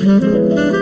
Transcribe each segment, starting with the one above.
Mm-hmm.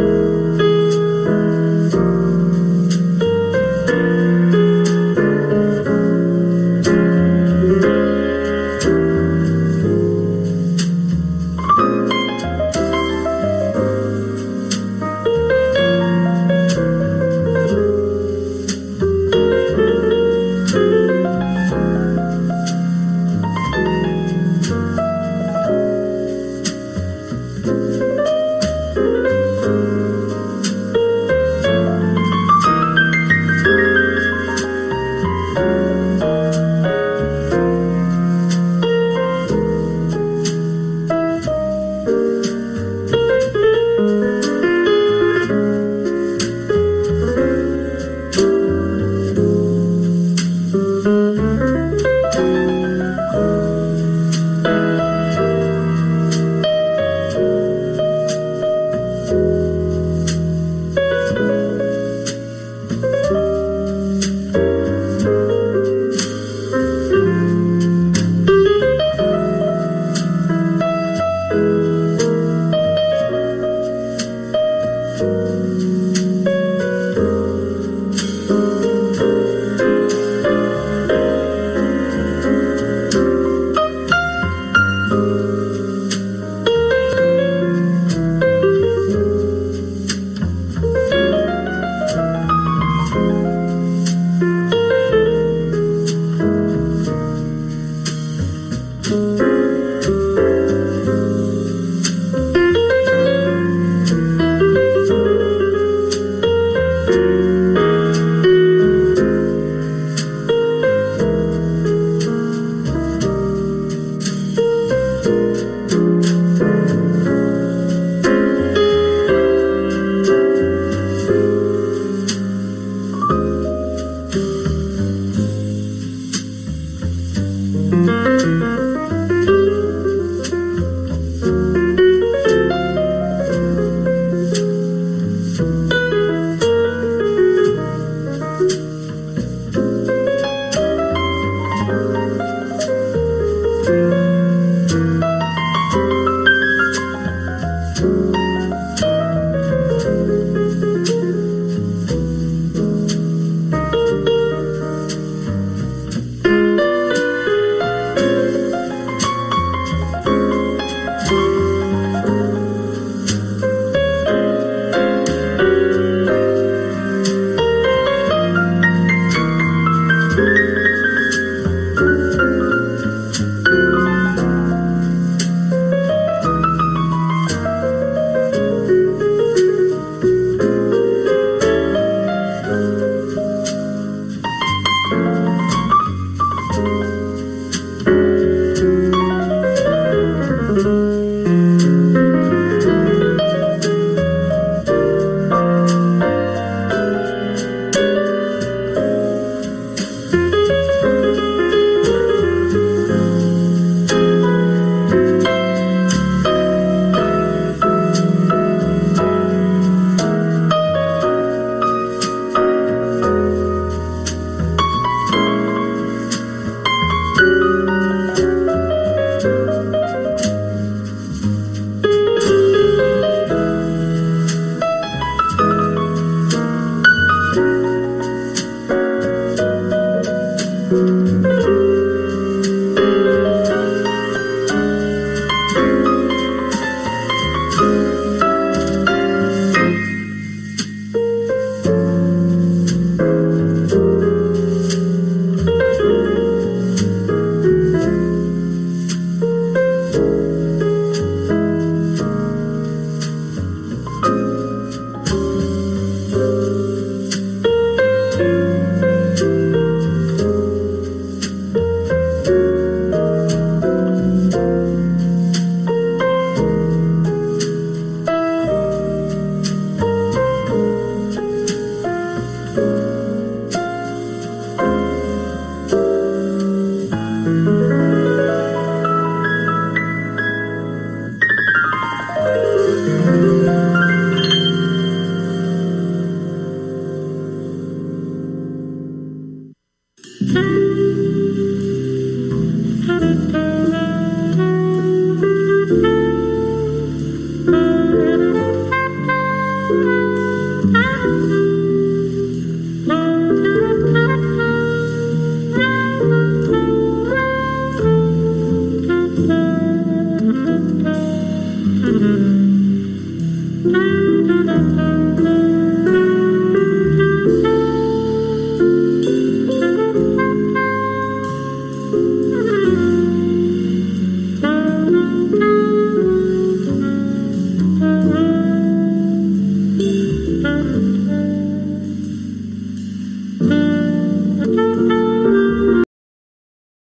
you.